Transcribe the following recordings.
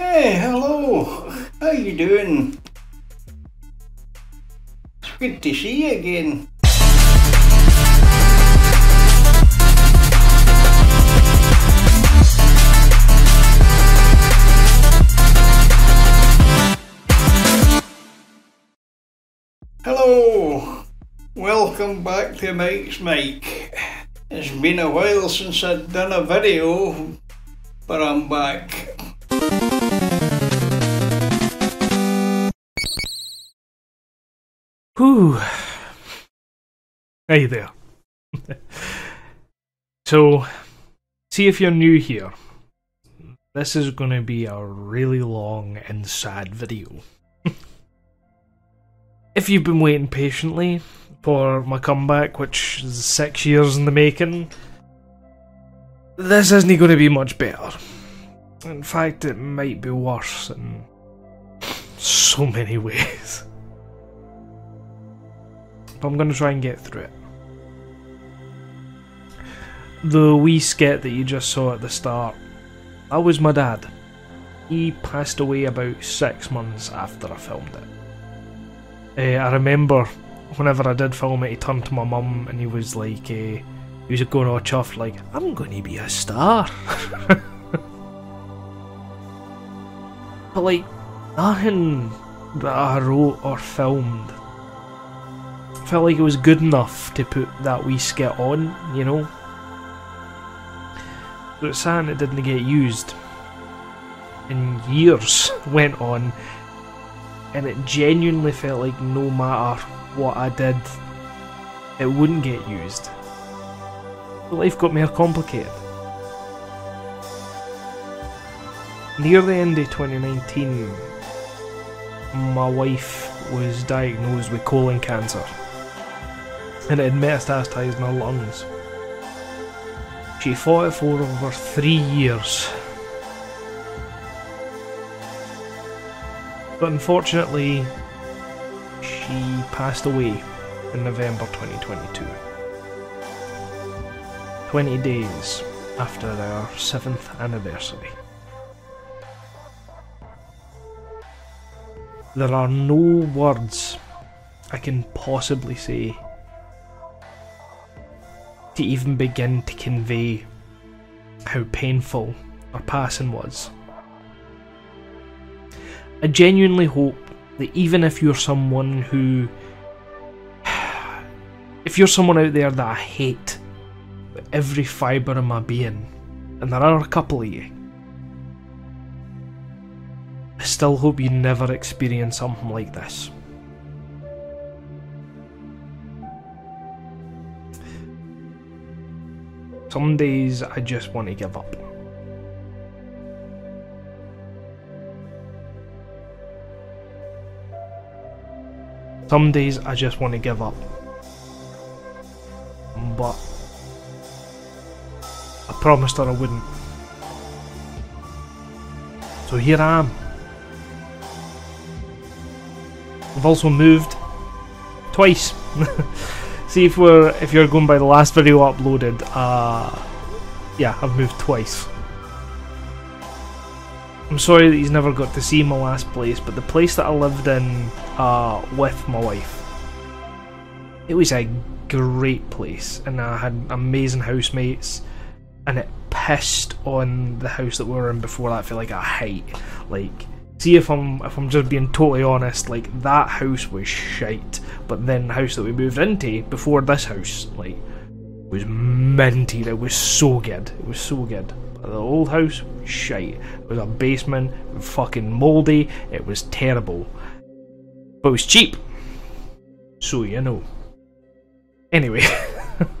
Hey, hello. How you doing? It's good to see you again. Hello. Welcome back to Miq's Mic. It's been a while since I've done a video, but I'm back. Whew. Hey there. so, see if you're new here. This is going to be a really long and sad video. if you've been waiting patiently for my comeback, which is six years in the making, this isn't going to be much better. In fact, it might be worse in so many ways. But I'm going to try and get through it. The wee skit that you just saw at the start, that was my dad. He passed away about six months after I filmed it. Uh, I remember whenever I did film it, he turned to my mum and he was like, uh, he was going all chuffed, like, I'm going to be a star. but like, nothing that I wrote or filmed felt like it was good enough to put that wee skit on, you know. But sad it didn't get used. And years went on, and it genuinely felt like no matter what I did, it wouldn't get used. But Life got more complicated. Near the end of 2019, my wife was diagnosed with colon cancer and it metastasized in her lungs. She fought it for over three years. But unfortunately, she passed away in November 2022. 20 days after our 7th anniversary. There are no words I can possibly say to even begin to convey how painful our passing was. I genuinely hope that even if you're someone who. If you're someone out there that I hate with every fibre of my being, and there are a couple of you, I still hope you never experience something like this. Some days I just want to give up. Some days I just want to give up. But I promised her I wouldn't. So here I am. I've also moved twice. See if we're if you're going by the last video uploaded. Uh, yeah, I've moved twice. I'm sorry that he's never got to see my last place, but the place that I lived in uh, with my wife, it was a great place, and I had amazing housemates, and it pissed on the house that we were in before that for like a height. Like, see if I'm if I'm just being totally honest, like that house was shite, but then the house that we moved into before this house, like, was minty. It was so good. It was so good. The old house, shite. It was a basement, fucking mouldy. It was terrible, but it was cheap. So you know. Anyway.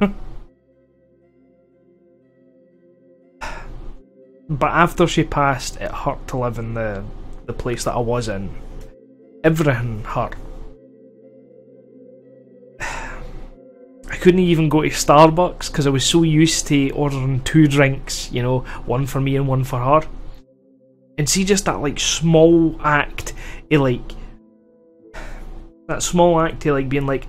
but after she passed, it hurt to live in the the place that I was in. Everything hurt. I couldn't even go to Starbucks because I was so used to ordering two drinks, you know, one for me and one for her. And see just that like small act, it like that small act of like being like,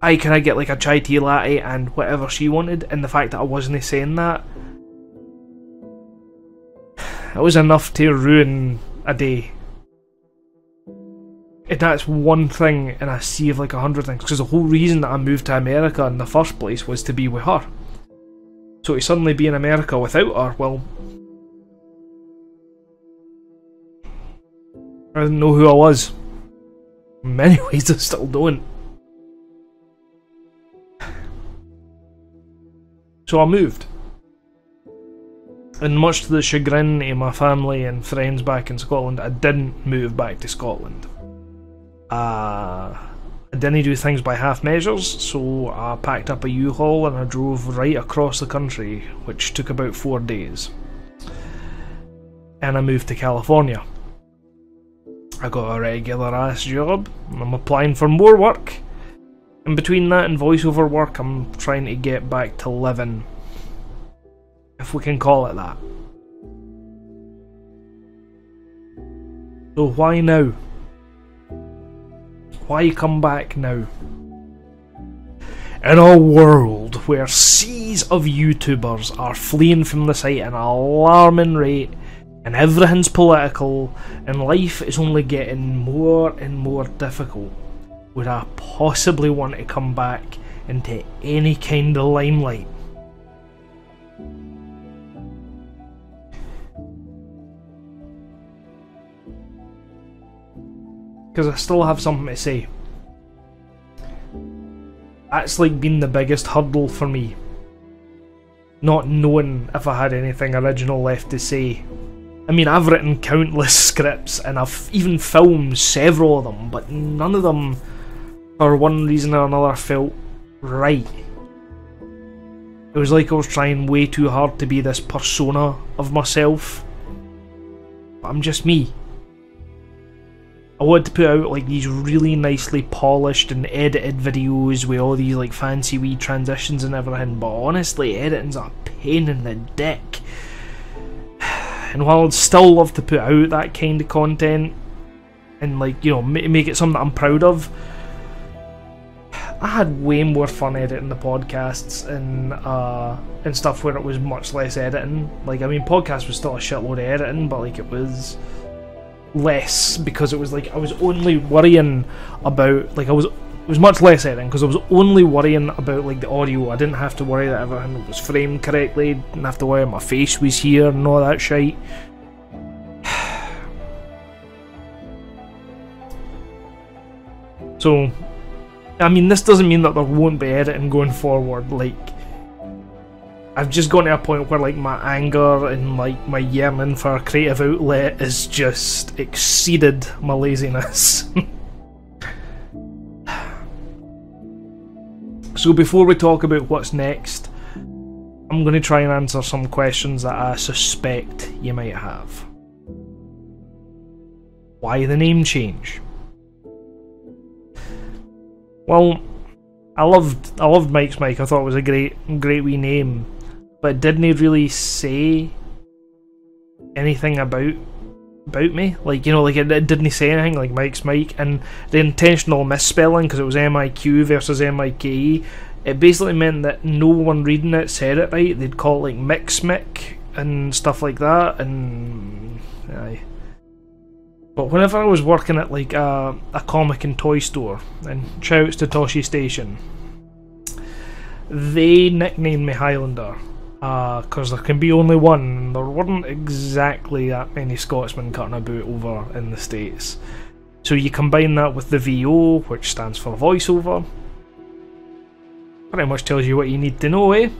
"Aye, can I get like a chai tea latte and whatever she wanted?" And the fact that I wasn't saying that, it was enough to ruin a day. And that's one thing in a sea of like a hundred things. Because the whole reason that I moved to America in the first place was to be with her. So to suddenly be in America without her, well, I didn't know who I was. In many ways, I still don't. So I moved. And much to the chagrin of my family and friends back in Scotland, I didn't move back to Scotland. Uh, I didn't do things by half measures, so I packed up a U-Haul and I drove right across the country, which took about four days. And I moved to California. I got a regular ass job, I'm applying for more work. And between that and voiceover work, I'm trying to get back to living if we can call it that. So why now? Why come back now? In a world where seas of YouTubers are fleeing from the site at an alarming rate, and everything's political, and life is only getting more and more difficult, would I possibly want to come back into any kind of limelight? Because I still have something to say. That's like been the biggest hurdle for me. Not knowing if I had anything original left to say. I mean, I've written countless scripts and I've even filmed several of them, but none of them, for one reason or another, felt right. It was like I was trying way too hard to be this persona of myself. But I'm just me. I wanted to put out like these really nicely polished and edited videos with all these like fancy wee transitions and everything, but honestly, editing's a pain in the dick. And while I'd still love to put out that kind of content and like you know make it something that I'm proud of, I had way more fun editing the podcasts and uh, and stuff where it was much less editing. Like I mean, podcast was still a shitload of editing, but like it was less because it was like I was only worrying about like I was it was much less editing because I was only worrying about like the audio. I didn't have to worry that everything was framed correctly. Didn't have to worry my face was here and all that shit. so, I mean, this doesn't mean that there won't be editing going forward. Like, I've just gone to a point where like my anger and like my yearning for a creative outlet has just exceeded my laziness. so before we talk about what's next, I'm going to try and answer some questions that I suspect you might have. Why the name change? Well, I loved I loved Miq's Mic. I thought it was a great great wee name but didn't he really say anything about about me? Like you know, like it, it didn't he say anything like Miq's Mic and the intentional misspelling because it was M I Q versus M I K E. It basically meant that no one reading it said it right. They'd call it like Mix Mick and stuff like that, and aye. But whenever I was working at like a, a comic and toy store, and shouts to Tosche Station, they nicknamed me Highlander because uh, there can be only one. There weren't exactly that many Scotsmen cutting about over in the States. So you combine that with the VO, which stands for voiceover. Pretty much tells you what you need to know, eh?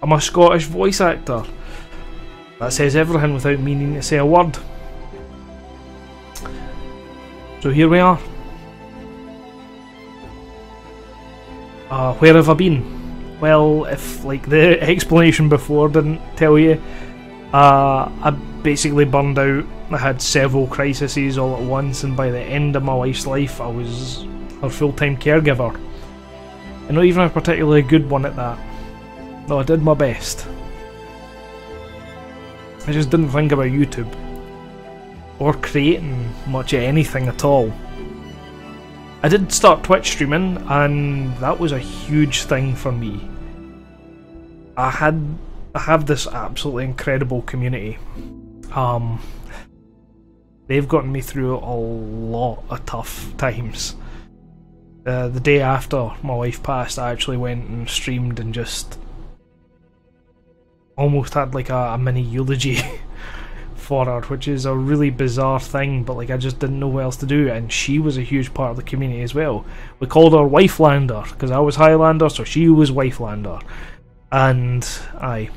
I'm a Scottish voice actor. That says everything without meaning to say a word. So here we are. Uh, where have I been? Well, if like the explanation before didn't tell you, uh, I basically burned out. I had several crises all at once, and by the end of my wife's life, I was her full-time caregiver, and not even a particularly good one at that. Though I did my best. I just didn't think about YouTube or creating much of anything at all. I did start Twitch streaming, and that was a huge thing for me. I had I have this absolutely incredible community. Um, they've gotten me through a lot of tough times. Uh, the day after my wife passed, I actually went and streamed and just almost had like a, a mini eulogy for her, which is a really bizarre thing, but like I just didn't know what else to do, and she was a huge part of the community as well. We called her Wifelander because I was Highlander, so she was Wifelander, and I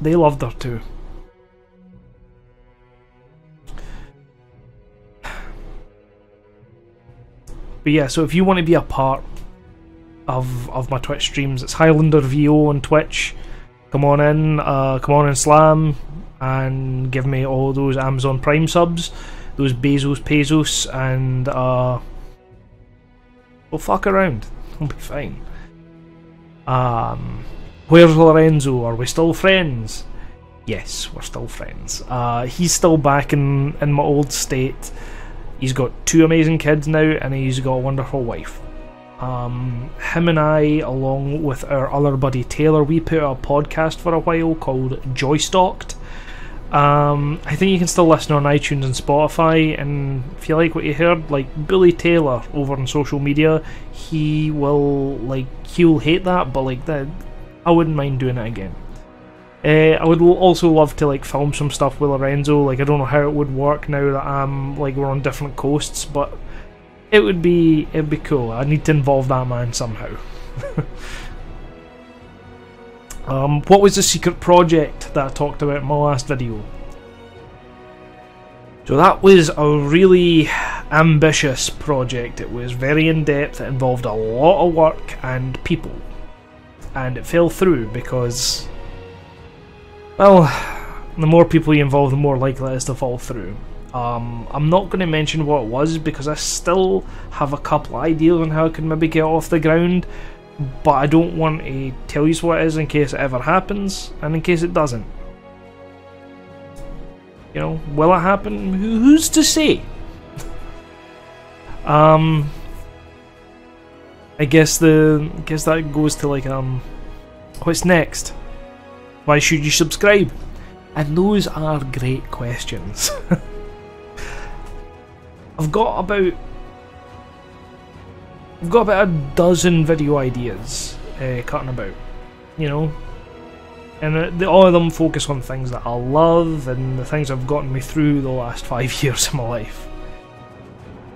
they loved her too. But yeah, so if you want to be a part of of my Twitch streams, it's Highlander VO on Twitch. Come on in, uh, come on and slam, and give me all those Amazon Prime subs, those Bezos Pesos, and uh, we'll fuck around. We'll be fine. Um, where's Lorenzo? Are we still friends? Yes, we're still friends. Uh, he's still back in in my old state. He's got two amazing kids now, and he's got a wonderful wife. Um, him and I, along with our other buddy Taylor, we put a podcast for a while called Joystocked. Um, I think you can still listen on iTunes and Spotify, and if you like what you heard, like Billy Taylor over on social media, he will like he'll hate that, but like that, I wouldn't mind doing it again. Uh, I would also love to like film some stuff with Lorenzo. Like I don't know how it would work now that I'm like we're on different coasts, but it would be it'd be cool. I need to involve that man somehow. um, what was the secret project that I talked about in my last video? So that was a really ambitious project. It was very in depth. It involved a lot of work and people, and it fell through because well, the more people you involve, the more likely it is to fall through. Um, I'm not going to mention what it was because I still have a couple ideas on how I can maybe get off the ground, but I don't want to tell you what it is in case it ever happens, and in case it doesn't. You know, will it happen? Who's to say? um, I guess the I guess that goes to like um, what's next? Why should you subscribe? And those are great questions. I've got about I've got about a dozen video ideas uh, cutting about, you know, and the, all of them focus on things that I love and the things have gotten me through the last five years of my life.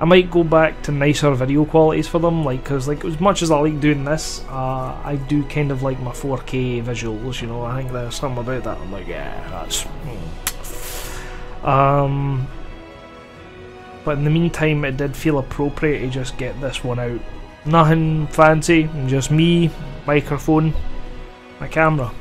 I might go back to nicer video qualities for them, like because like as much as I like doing this, uh, I do kind of like my 4K visuals. You know, I think there's something about that. I'm like, yeah, that's. Hmm. Um, but in the meantime, it did feel appropriate to just get this one out. Nothing fancy, just me, microphone, my camera.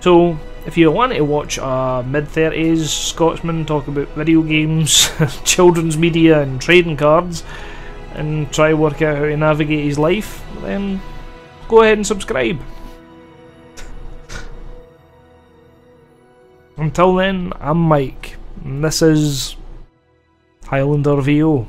So if you want to watch uh, a mid 30s Scotsman talk about video games, children's media, and trading cards, and try work out how to navigate his life, then go ahead and subscribe. Until then, I'm Mike, and this is Highlander VO.